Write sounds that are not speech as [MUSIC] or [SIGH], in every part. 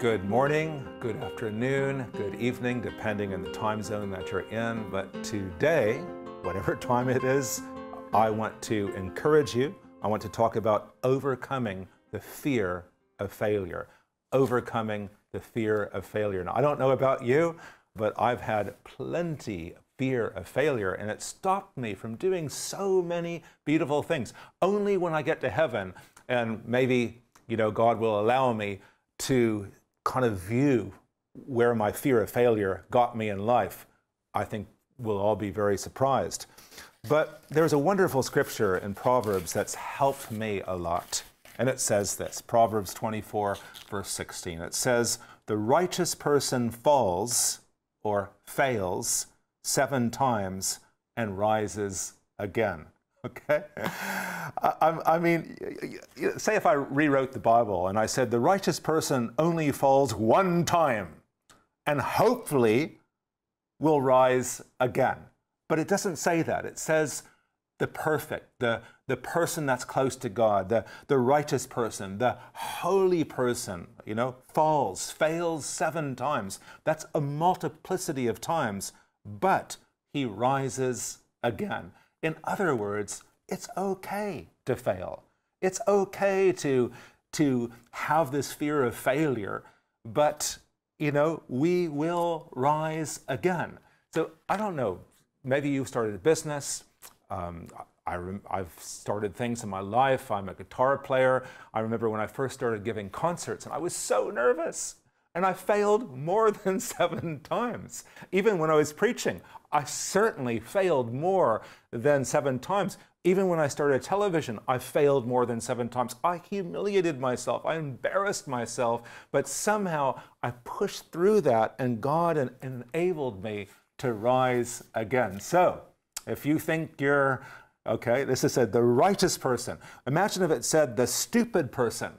Good morning, good afternoon, good evening, depending on the time zone that you're in. But today, whatever time it is, I want to encourage you. I want to talk about overcoming the fear of failure. Overcoming the fear of failure. Now, I don't know about you, but I've had plenty of fear of failure, and it stopped me from doing so many beautiful things. Only when I get to heaven, and maybe, you know, God will allow me to kind of view where my fear of failure got me in life, I think we'll all be very surprised. But there's a wonderful scripture in Proverbs that's helped me a lot. And it says this Proverbs 24, verse 16. It says, The righteous person falls or fails seven times and rises again. Okay? I, I, mean, say if I rewrote the Bible and I said the righteous person only falls one time and hopefully will rise again. But it doesn't say that. It says the perfect, the, the person that's close to God, the, the righteous person, the holy person, you know, falls, fails seven times. That's a multiplicity of times, but he rises again. In other words, it's okay to fail. It's okay to, to have this fear of failure, but you know, we will rise again. So I don't know, maybe you've started a business. Um, I have started things in my life. I'm a guitar player. I remember when I first started giving concerts and I was so nervous. And I failed more [LAUGHS] than seven times. Even when I was preaching, I certainly failed more than seven times. Even when I started television, I failed more than seven times. I humiliated myself. I embarrassed myself. But somehow I pushed through that, and God enabled me to rise again. So if you think you're, okay, this is said the righteous person. Imagine if it said the stupid person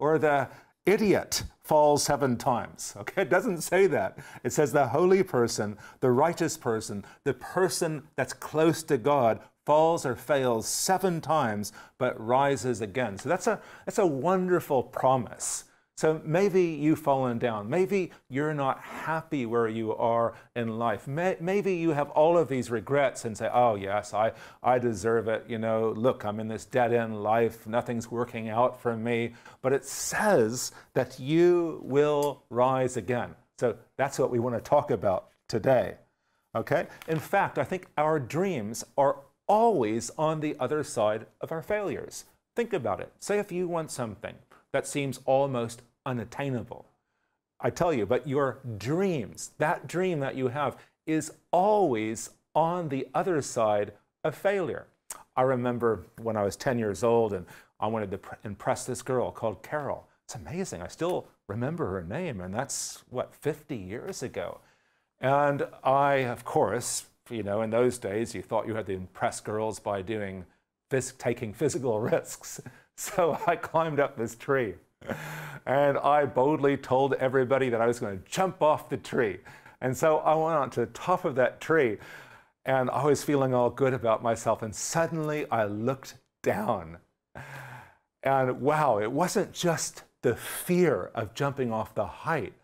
or the idiot falls seven times. [LAUGHS] Okay, it doesn't say that. It says the holy person, the righteous person, the person that's close to God falls or fails seven times but rises again. So that's a that's a wonderful promise. So maybe you've fallen down. Maybe you're not happy where you are in life. Maybe you have all of these regrets and say, oh, yes, I, I deserve it. You know, look, I'm in this dead end life. Nothing's working out for me. But it says that you will rise again. So that's what we want to talk about today. Okay? In fact, I think our dreams are always on the other side of our failures. Think about it. Say if you want something that seems almost unattainable. I tell you, but your dreams, that dream that you have, is always on the other side of failure. I remember when I was 10 years old and I wanted to impress this girl called Carol. It's amazing. I still remember her name, and that's what, 50 years ago. And I, of course, you know, in those days, you thought you had to impress girls by doing, taking physical [LAUGHS] risks. So [LAUGHS] I climbed up this tree and I boldly told everybody that I was going to jump off the tree. And so I went on to the top of that tree and I was feeling all good about myself. And suddenly I looked down. And wow, it wasn't just the fear of jumping off the height,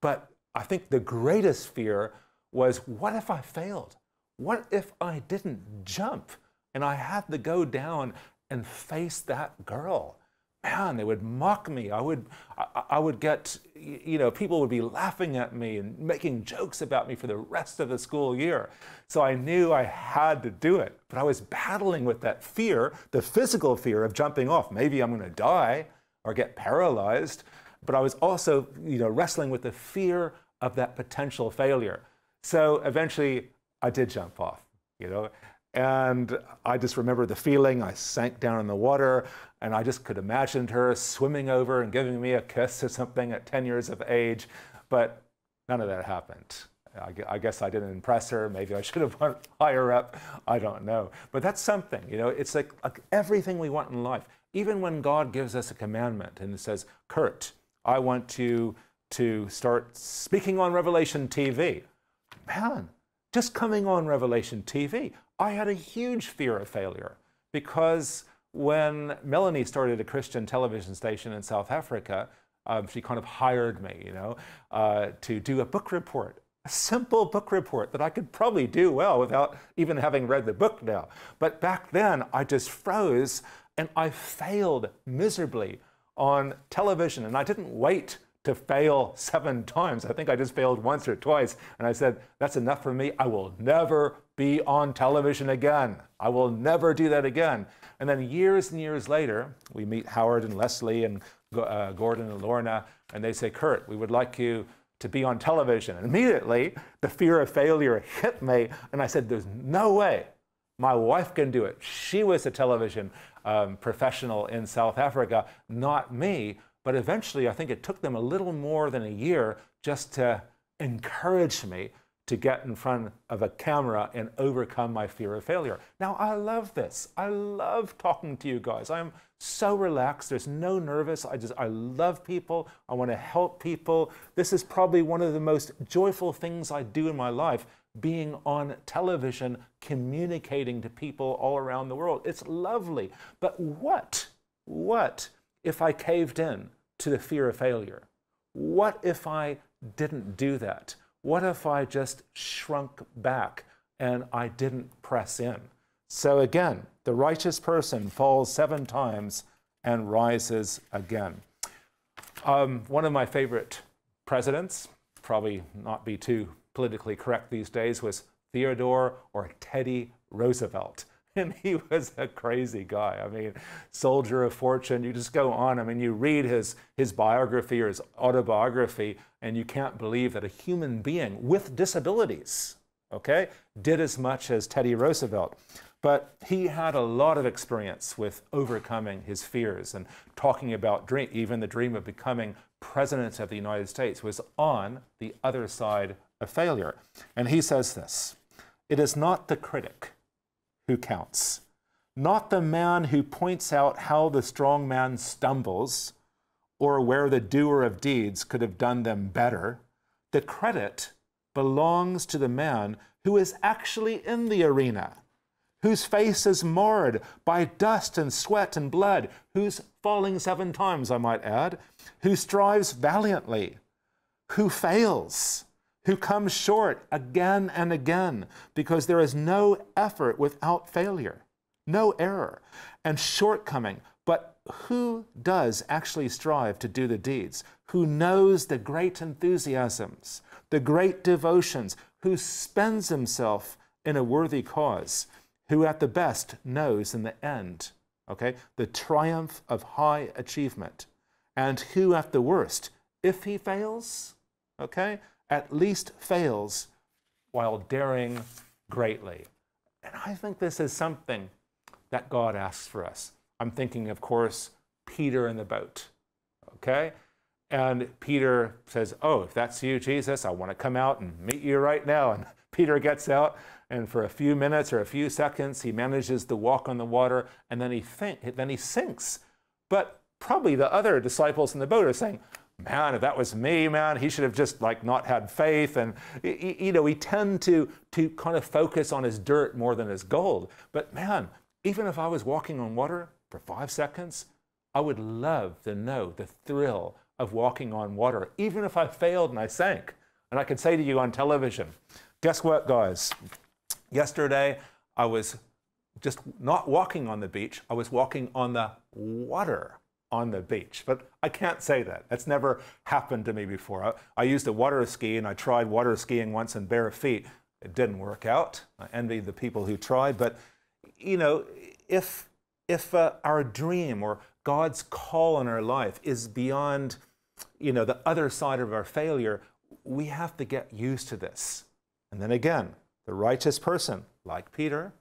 but I think the greatest fear was what if I failed? What if I didn't jump and I had to go down and face that girl? Man, they would mock me. I would, I, I would get, you know, people would be laughing at me and making jokes about me for the rest of the school year. So I knew I had to do it. But I was battling with that fear, the physical fear of jumping off. Maybe I'm going to die or get paralyzed. But I was also, you know, wrestling with the fear of that potential failure. So eventually I did jump off, you know. And I just remember the feeling. I sank down in the water, and I just could imagine her swimming over and giving me a kiss or something at 10 years of age. But none of that happened. I guess I didn't impress her. Maybe I [LAUGHS] should have went higher up. I don't know. But that's something, you know. It's like, like everything we want in life. Even when God gives us a commandment and says, "Kurt, I want to to start speaking on Revelation TV." Man, just coming on Revelation TV, I had a huge fear of failure because when Melanie started a Christian television station in South Africa, Um, she kind of hired me, you know, uh, to do a book report, a simple book report that I could probably do well without even having read the book now. But back then, I just froze and I failed miserably on television. And I didn't wait to fail seven times. I think I just failed once or twice. And I said, that's enough for me. I will never be on television again. I will never do that again. And then years and years later, we meet Howard and Leslie and uh, Gordon and Lorna, and they say, Kurt, we would like you to be on television. And immediately, the fear of failure hit me, and I said, There's no way my wife can do it. She was a television um, professional in South Africa, not me. But eventually, I think it took them a little more than a year just to encourage me to get in front of a camera and overcome my fear of failure. Now, I love this. I love talking to you guys. I'm so relaxed. There's no nervous. I just, I love people. I want to help people. This is probably one of the most joyful things I do in my life, being on television, communicating to people all around the world. It's lovely. But what, what if I caved in to the fear of failure? What if I didn't do that? What if I just shrunk back and I didn't press in? So again, the righteous person falls seven times and rises again. Um, one of my favorite presidents, probably not be too politically correct these days, was Theodore or Teddy Roosevelt. [LAUGHS] And he was a crazy guy. I mean, soldier of fortune. You just go on. I mean, you read his, his biography or his autobiography, and you can't believe that a human being with disabilities, okay, did as much as Teddy Roosevelt. But he had a lot of experience with overcoming his fears and talking about dream, even the dream of becoming president of the United States was on the other side of failure. And he says this It is not the critic who counts, not the man who points out how the strong man stumbles or where the doer of deeds could have done them better. The credit belongs to the man who is actually in the arena whose face is marred by dust and sweat and blood, who's falling seven times, I might add, who strives valiantly, who fails, who comes short again and again, because there is no effort without failure, no error and shortcoming. But who does actually strive to do the deeds? Who knows the great enthusiasms, the great devotions, who spends himself in a worthy cause? who at the best knows in the end, okay, the triumph of high achievement, and who at the worst, if he fails, okay, at least fails while daring greatly. And I think this is something that God asks for us. I'm thinking, of course, Peter in the boat, okay? And Peter says, Oh, if that's you, Jesus, I want to come out and meet you right now. And [LAUGHS] Peter gets out and for a few minutes or a few seconds, he manages to walk on the water, and then he, think, then he sinks. But probably the other disciples in the boat are saying, man, if that was me, man, he should have just like not had faith. And you know, we tend to to kind of focus on his dirt more than his gold. But man, even if I was walking on water for five seconds, I would love to know the thrill of walking on water, even if I failed and I sank. And I could say to you on television, guess what, guys? Yesterday, I was just not walking on the beach, I was walking on the water on the beach. But I can't say that. That's never happened to me before. I, I, used a water ski and I tried water skiing once in bare feet. It didn't work out. I envy the people who tried. But, you know, if, if uh, our dream or God's call in our life is beyond, you know, the other side of our failure, we have to get used to this. And then again, the righteous person, like Peter,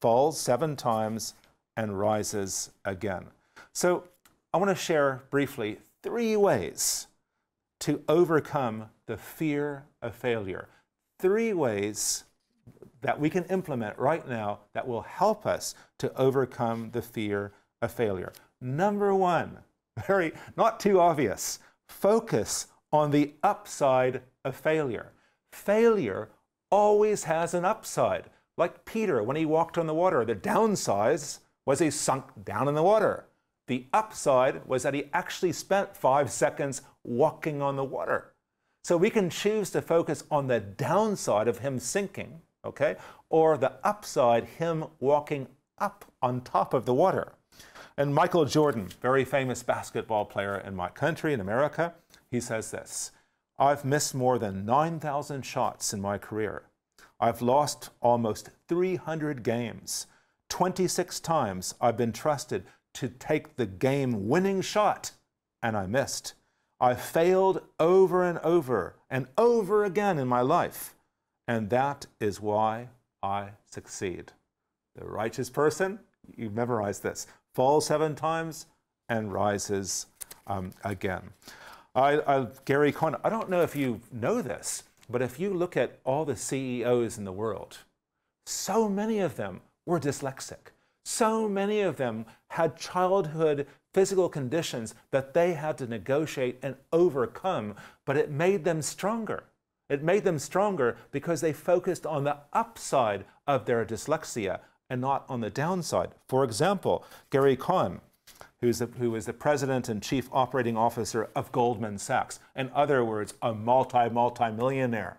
falls seven times and rises again. So I want to share briefly three ways to overcome the fear of failure. Three ways that we can implement right now that will help us to overcome the fear of failure. Number one, [LAUGHS] very not too obvious, focus on the upside of failure. Failure always has an upside. Like Peter when he walked on the water, the downside was he sunk down in the water. The upside was that he actually spent five seconds walking on the water. So we can choose to focus on the downside of him sinking, okay, or the upside, him walking up on top of the water. And Michael Jordan, very famous basketball player in my country, in America, he says this I've missed more than 9,000 shots in my career. I've lost almost 300 games. 26 times I've been trusted to take the game winning shot, and I missed. I failed over and over and over again in my life, and that is why I succeed. The righteous person, you memorize this, falls seven times and rises um, again. I, I, Gary Cohn, I don't know if you know this, but if you look at all the CEOs in the world, so many of them were dyslexic. So many of them had childhood physical conditions that they had to negotiate and overcome, but it made them stronger. It made them stronger because they focused on the upside of their dyslexia and not on the downside. For example, Gary Cohn, who's the, who is the president and chief operating officer of Goldman Sachs. In other words, a multi, multi millionaire.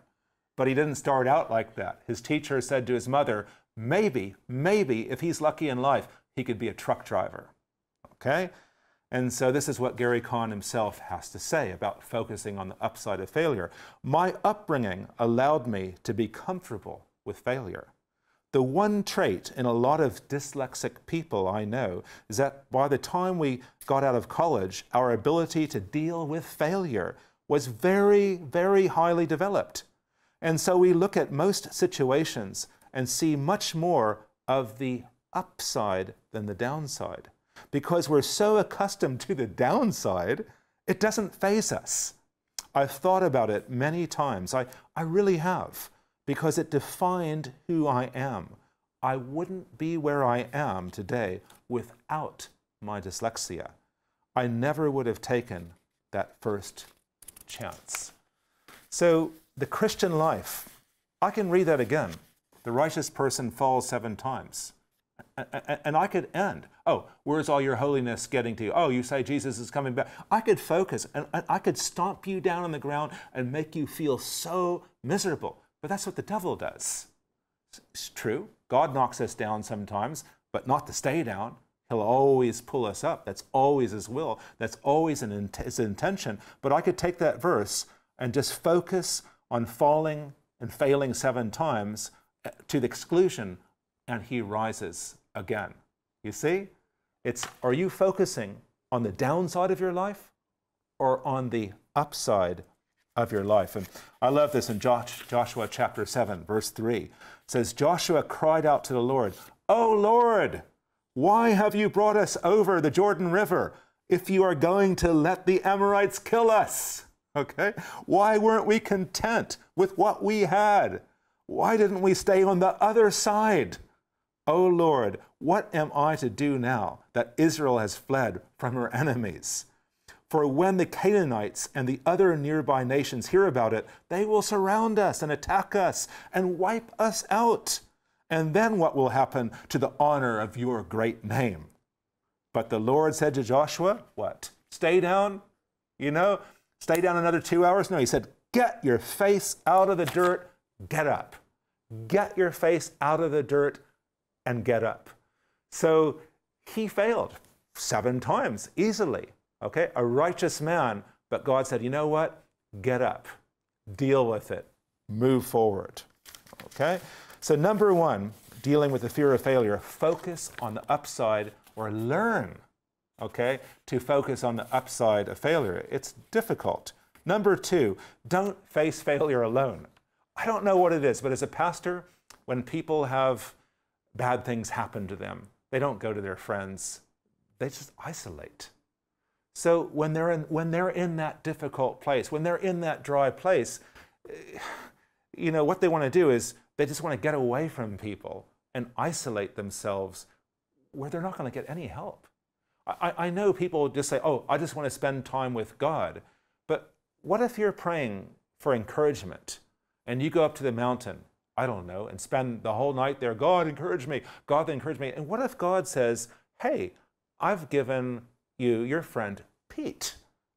But he didn't start out like that. His teacher said to his mother, maybe, maybe, if he's lucky in life, he could be a truck driver. Okay? And so this is what Gary Cohn himself has to say about focusing on the upside of failure. My upbringing allowed me to be comfortable with failure. The one trait in a lot of dyslexic people I know is that by the time we got out of college, our ability to deal with failure was very, very highly developed. And so we look at most situations and see much more of the upside than the downside. Because we're so accustomed to the downside, it doesn't phase us. I've thought about it many times. I, I really have because it defined who I am. I wouldn't be where I am today without my dyslexia. I never would have taken that first chance. So, the Christian life, I can read that again. The righteous person falls seven times. And I could end. Oh, where's all your holiness getting to? You? Oh, you say Jesus is coming back. I could focus and I could stomp you down on the ground and make you feel so miserable. But that's what the devil does. It's true. God knocks us down sometimes, but not to stay down. He'll always pull us up. That's always his will. That's always an his intention. But I could take that verse and just focus on falling and failing seven times to the exclusion, and he rises again. You see? It's are you focusing on the downside of your life or on the upside of your life. And I love this in Joshua chapter 7, verse 3. It says, Joshua cried out to the Lord, O Lord, why have you brought us over the Jordan River if you are going to let the Amorites kill us? Okay? Why weren't we content with what we had? Why didn't we stay on the other side? O Lord, what am I to do now that Israel has fled from her enemies? For when the Canaanites and the other nearby nations hear about it, they will surround us and attack us and wipe us out. And then what will happen to the honor of your great name? But the Lord said to Joshua, What? Stay down? You know, stay down another two hours? No, he said, Get your face out of the dirt, get up. Get your face out of the dirt and get up. So he failed seven times easily. Okay, a righteous man, but God said, you know what? Get up, deal with it, move forward. Okay, so number one, dealing with the fear of failure, focus on the upside or learn, okay, to focus on the upside of failure. It's difficult. Number two, don't face failure alone. I don't know what it is, but as a pastor, when people have bad things happen to them, they don't go to their friends, they just isolate. So when they're in, when they're in that difficult place, when they're in that dry place, eh, you know, what they want to do is they just want to get away from people and isolate themselves where they're not going to get any help. I, I know people just say, oh, I just want to spend time with God. But what if you're praying for encouragement and you go up to the mountain, I don't know, and spend the whole night there, God, encourage me, God, encourage me. And what if God says, hey, I've given you your friend Pete,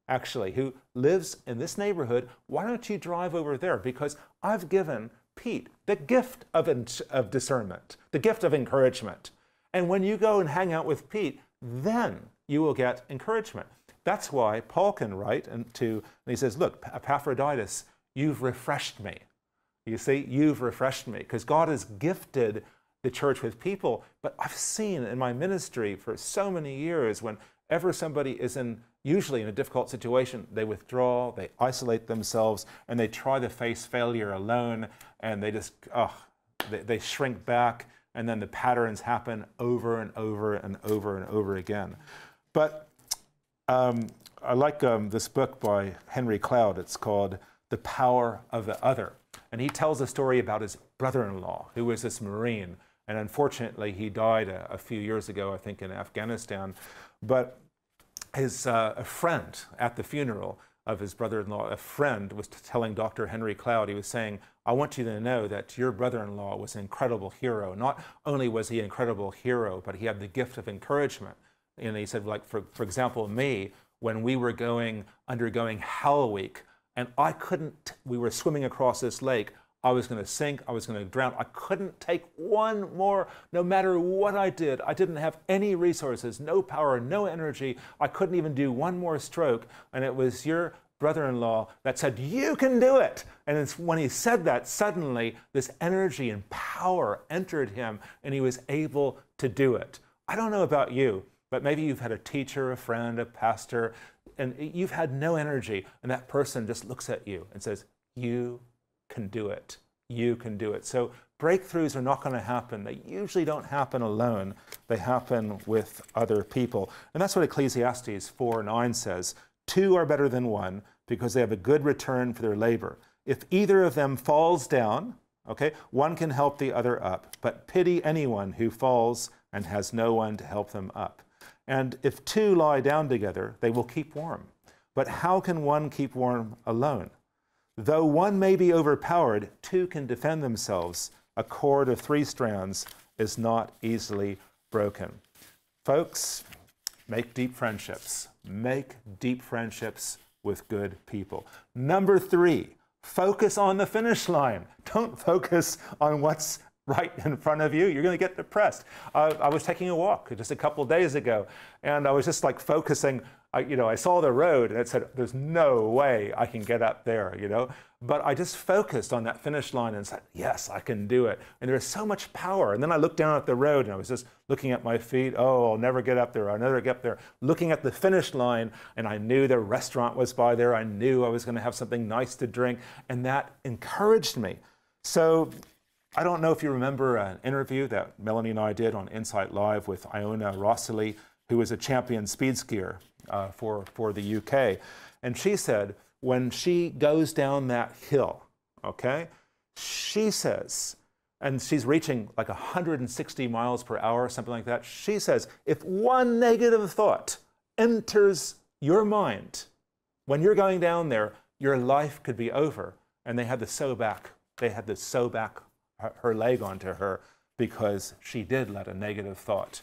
actually, who lives in this neighborhood. Why don't you drive over there? Because I've given Pete the gift of, of discernment, the gift of encouragement. And when you go and hang out with Pete, then you will get encouragement. That's why Paul can write and to and he says, "Look, Epaphroditus, you've refreshed me." You see, you've refreshed me because God has gifted the church with people. But I've seen in my ministry for so many years whenever somebody is in usually in a difficult situation, they withdraw, they isolate themselves, and they try to face failure alone, and they just, oh, they, they shrink back, and then the patterns happen over and over and over and over again. But um, I like um, this book by Henry Cloud. It's called The Power of the Other. And he tells a story about his brother in law, who was this Marine. And unfortunately, he died a, a few years ago, I think, in Afghanistan. But his uh, a friend at the funeral of his brother-in-law, a friend was telling Dr. Henry Cloud, he was saying, I want you to know that your brother-in-law was an incredible hero. Not only was he an incredible hero, but he had the gift of encouragement. And he said, like, for, for example, me, when we were going, undergoing Hell Week, and I couldn't, we were swimming across this lake, I was going to sink, I was going to drown. I couldn't take one more, no matter what I did. I didn't have any resources, no power, no energy. I couldn't even do one more stroke. And it was your brother in law that said, You can do it. And it's when he said that, suddenly this energy and power entered him and he was able to do it. I don't know about you, but maybe you've had a teacher, a friend, a pastor, and you've had no energy, and that person just looks at you and says, You can do it. You can do it. So breakthroughs are not going to happen. They usually don't happen alone. They happen with other people. And that's what Ecclesiastes 4 9 says. Two are better than one because they have a good return for their labor. If either of them falls down, okay, one can help the other up. But pity anyone who falls and has no one to help them up. And if two lie down together, they will keep warm. But how can one keep warm alone? Though one may be overpowered, two can defend themselves. A cord of three strands is not easily broken. Folks, make deep friendships. Make deep friendships with good people. Number three, focus on the finish line. Don't focus on what's right in front of you, you're going to get depressed. Uh, I was taking a walk just a couple days ago, and I was just like focusing. I, you know, I saw the road, and it said, "There's no way I can get up there," you know. But I just focused on that finish line and said, "Yes, I can do it." And there's so much power. And then I looked down at the road, and I was just looking at my feet. Oh, I'll never get up there. I'll never get up there. Looking at the finish line, and I knew the restaurant was by there. I knew I was going to have something nice to drink, and that encouraged me. So I don't know if you remember an interview that Melanie and I did on Insight Live with Iona Rossili, who is a champion speed skier uh, for, for the UK. And she said, when she goes down that hill, okay, she says, and she's reaching like 160 miles per hour, something like that. She says, if one negative thought enters your mind when you're going down there, your life could be over. And they had to sew back. They had to sew back her, leg onto her because she did let a negative thought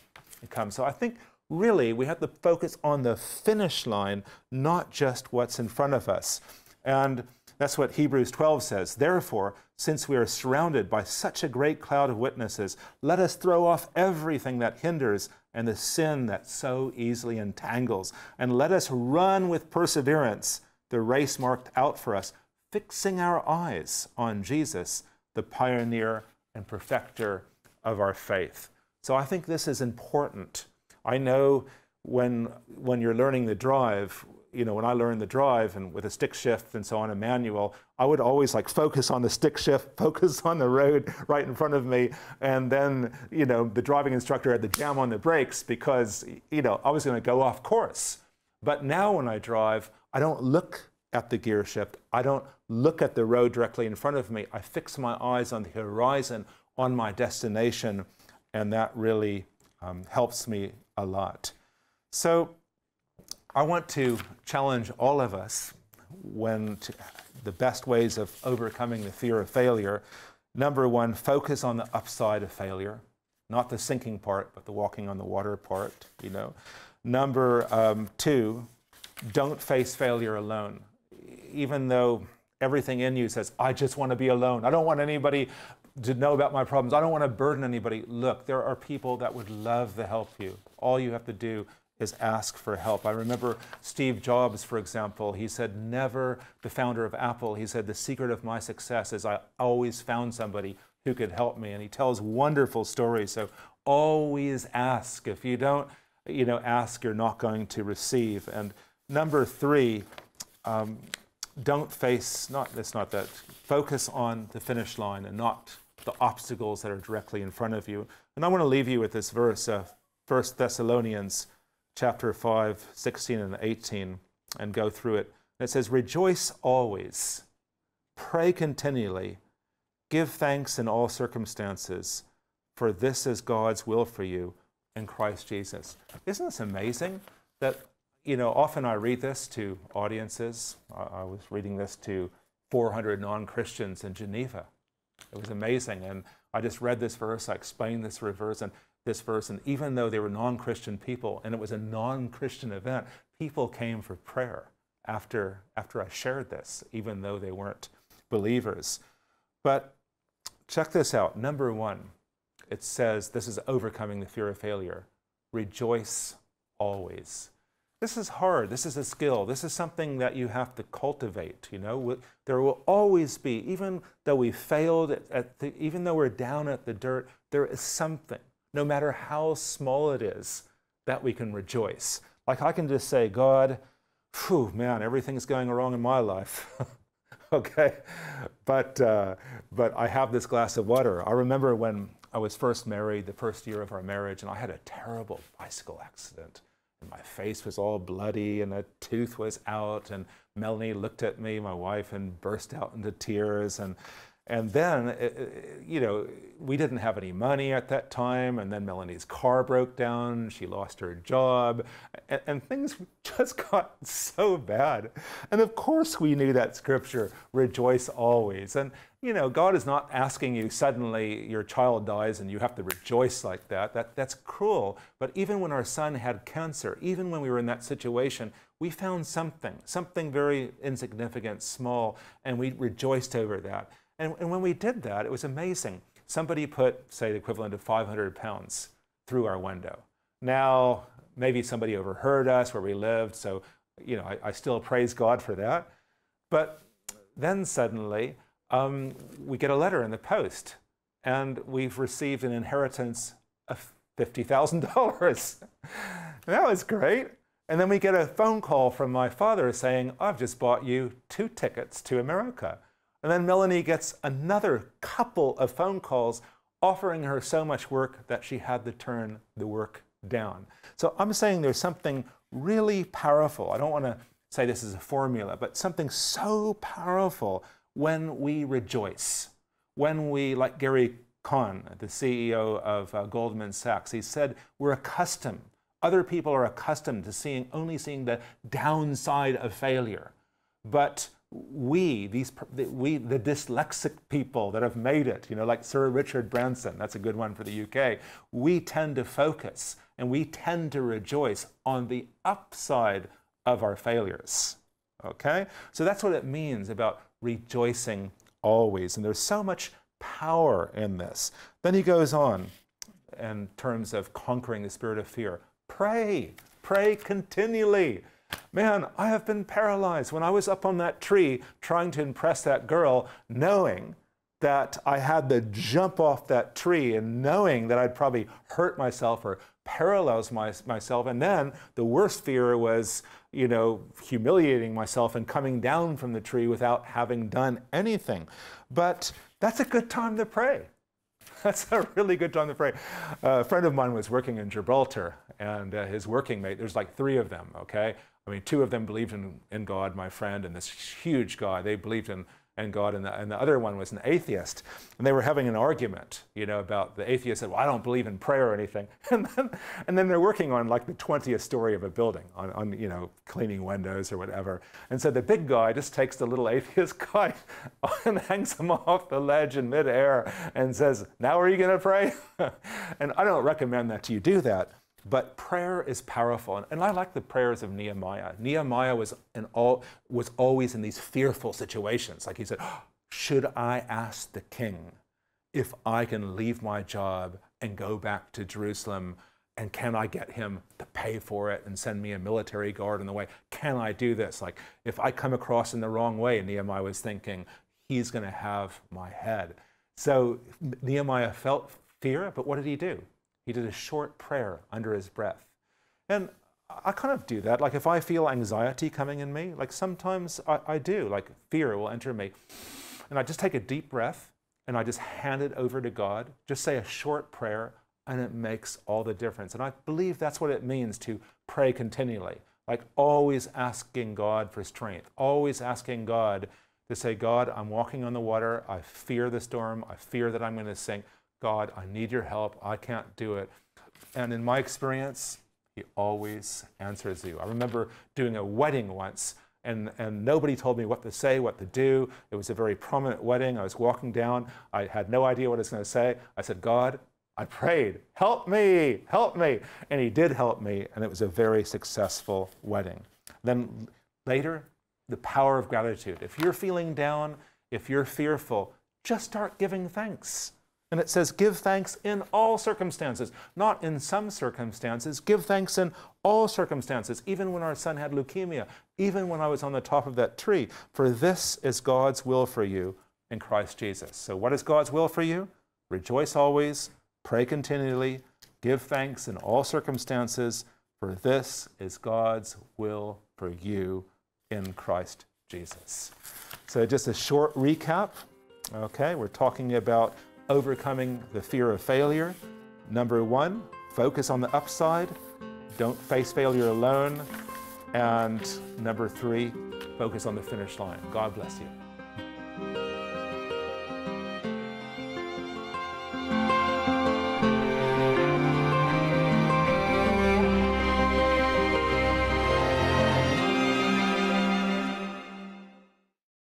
come. So I think really we have to focus on the finish line, not just what's in front of us. And that's what Hebrews 12 says. Therefore, since we are surrounded by such a great cloud of witnesses, let us throw off everything that hinders and the sin that so easily entangles, and let us run with perseverance the race marked out for us, fixing our eyes on Jesus the pioneer and perfecter of our faith. So I think this is important. I know when when you're learning the drive, you know, when I learned the drive and with a stick shift and so on, a manual, I would always like focus on the stick shift, [LAUGHS] focus on the road right in front of me, and then you know the driving instructor had to jam on the brakes because you know I was going to go off course. But now when I drive, I don't look at the gear shift. I don't look at the road directly in front of me. I fix my eyes on the horizon, on my destination, and that really um, helps me a lot. So I want to challenge all of us when to, the best ways of overcoming the fear of failure. Number one, focus on the upside of failure, not the sinking part, but the walking on the water part, you know. Number um, two, don't face failure alone. Even though everything in you says, I just want to be alone. I don't want anybody to know about my problems. I don't want to burden anybody. Look, there are people that would love to help you. All you have to do is ask for help. I remember Steve Jobs, for example, he said, never, the founder of Apple, he said, the secret of my success is I always found somebody who could help me. And he tells wonderful stories. So always ask. If you don't, you know, ask, you're not going to receive. And number three, um, don't face, not, it's not that, focus on the finish line and not the obstacles that are directly in front of you. And I want to leave you with this verse, uh, 1 Thessalonians chapter 5, 16 and 18, and go through it. It says, Rejoice always, pray continually, give thanks in all circumstances, for this is God's will for you in Christ Jesus. Isn't this amazing that, you know, often I read this to audiences. I, I was reading this to 400 non Christians in Geneva. It was amazing. And I just read this verse, I explained this verse, and this verse, and even though they were non-Christian people, and it was a non-Christian event, people came for prayer after after I shared this, even though they weren't believers. But check this out. Number one, it says this is overcoming the fear of failure. Rejoice always. This is hard. This is a skill. This is something that you have to cultivate. You know, there will always be, even though we failed, at the, even though we're down at the dirt, there is something, no matter how small it is, that we can rejoice. Like I can just say, God, whew, man, everything's going wrong in my life. [LAUGHS] okay, but uh, but I have this glass of water. I remember when I was first married, the first year of our marriage, and I had a terrible bicycle accident my face was all bloody and a tooth was out and Melanie looked at me, my wife, and burst out into tears. And, and then, uh, uh, you know, we didn't have any money at that time. And then Melanie's car broke down. She lost her job. And, and, things [LAUGHS] just got so bad. And of course, we knew that scripture, rejoice always. And, you know, God is not asking you suddenly your child dies and you have to rejoice like that. that that's cruel. But even when our son had cancer, even when we were in that situation, we found something, something very insignificant, small, and we rejoiced over that. And, and when we did that, it was amazing. Somebody put, say, the equivalent of 500 pounds through our window. Now, maybe somebody overheard us where we lived, so, you know, I, I still praise God for that. But then suddenly, um, we get a letter in the post, and we've received an inheritance of $50,000. [LAUGHS] that was great. And then we get a phone call from my father saying, I've just bought you two tickets to America. And then Melanie gets another couple of phone calls offering her so much work that she had to turn the work down. So I'm saying there's something really powerful. I don't want to say this is a formula, but something so powerful when we rejoice, when we, like Gary Cohn, the CEO of uh, Goldman Sachs, he said, we're accustomed other people are accustomed to seeing only seeing the downside of failure. But we, these, we, the dyslexic people that have made it, you know, like Sir Richard Branson, that's a good one for the UK, we tend to focus and we tend to rejoice on the upside of our failures. Okay? So that's what it means about rejoicing always. And there's so much power in this. Then he goes on in terms of conquering the spirit of fear. Pray. Pray continually. Man, I have been paralyzed when I was up on that tree trying to impress that girl, knowing that I had to jump off that tree and knowing that I'd probably hurt myself or paralyze my, myself. And then the worst fear was, you know, humiliating myself and coming down from the tree without having done anything. But that's a good time to pray. [LAUGHS] That's a really good time to pray. A friend of mine was working in Gibraltar, and uh, his working mate, there's like three of them, okay? I mean, two of them believed in, in God, my friend, and this huge guy, they believed in and God, and the, and the other one was an atheist. And they were having an argument, you know, about the atheist said, well, I don't believe in prayer or anything. [LAUGHS] And then, and then they're working on like the 20th story of a building, on, on, you know, cleaning windows or whatever. And so the big guy just takes the little [LAUGHS] atheist guy [LAUGHS] and hangs him off the ledge in midair and says, now are you going to pray? and I don't recommend that you do that. But prayer is powerful. And I like the prayers of Nehemiah. Nehemiah was, in all, was always in these fearful situations. Like he said, ah, Should I ask the king if I can leave my job and go back to Jerusalem? And can I get him to pay for it and send me a military guard in the way? Can I do this? Like, if I come across in the wrong way, Nehemiah was thinking, he's going to have my head. So Nehemiah felt fear, but what did he do? He did a short prayer under his breath. And I kind of do that. Like if I feel anxiety coming in me, like sometimes I, I, do, like fear will enter me. And I just take a deep breath and I just hand it over to God. Just say a short prayer and it makes all the difference. And I believe that's what it means to pray continually. Like always asking God for strength, always asking God to say, God, I'm walking on the water. I fear the storm. I fear that I'm going to sink. God, I need your help. I can't do it. And in my experience, he always answers you. I remember doing a wedding once, and, and nobody told me what to say, what to do. It was a very prominent wedding. I was walking down. I had no idea what I was going to say. I said, God, I prayed, help me, help me. And he did help me, and it was a very successful wedding. Then later, the power of gratitude. If you're feeling down, if you're fearful, just start giving thanks. And it says, give thanks in all circumstances, not in some circumstances. Give thanks in all circumstances, even when our son had leukemia, even when I was on the top of that tree. For this is God's will for you in Christ Jesus. So, what is God's will for you? Rejoice always, pray continually, give thanks in all circumstances, for this is God's will for you in Christ Jesus. So, just a short recap. Okay, we're talking about overcoming the fear of failure. Number one, focus on the upside. Don't face failure alone. And number three, focus on the finish line. God bless you.